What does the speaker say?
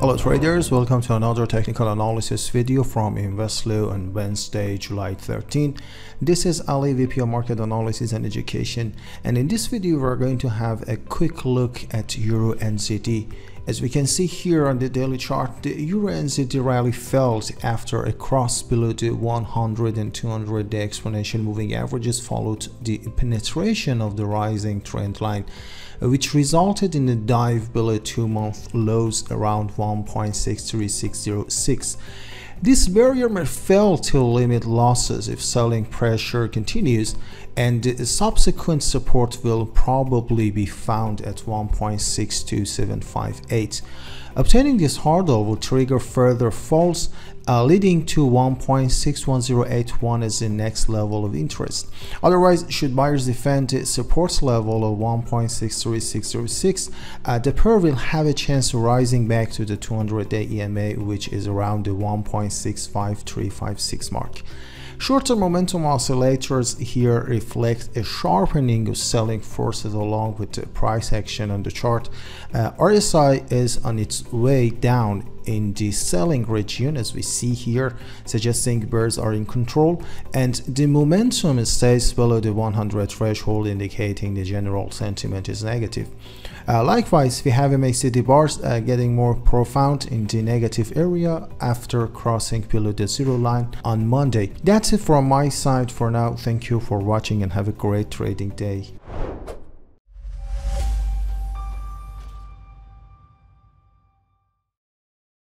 Hello traders, welcome to another technical analysis video from Inveslo on Wednesday, July 13. This is Ali, VP of Market Analysis and Education, and in this video we're going to have a quick look at Euro NZD. As we can see here on the daily chart, the Euro NZD rally failed after a cross below the 100 and 200 day exponential moving averages followed the penetration of the rising trend line which resulted in a dive below two-month lows around 1.63606. This barrier may fail to limit losses if selling pressure continues and subsequent support will probably be found at 1.62758. Obtaining this hurdle will trigger further falls uh, leading to 1.61081 as the next level of interest. Otherwise, should buyers defend the support level of 1.63606, uh, the pair will have a chance of rising back to the 200-day EMA, which is around the 1.65356 mark. Short-term momentum oscillators here reflect a sharpening of selling forces along with the price action on the chart. Uh, RSI is on its way down in the selling region as we see here suggesting bears are in control. And the momentum stays below the 100 threshold indicating the general sentiment is negative. Uh, likewise we have MACD bars uh, getting more profound in the negative area after crossing below the zero line on Monday. That's it from my side for now. Thank you for watching and have a great trading day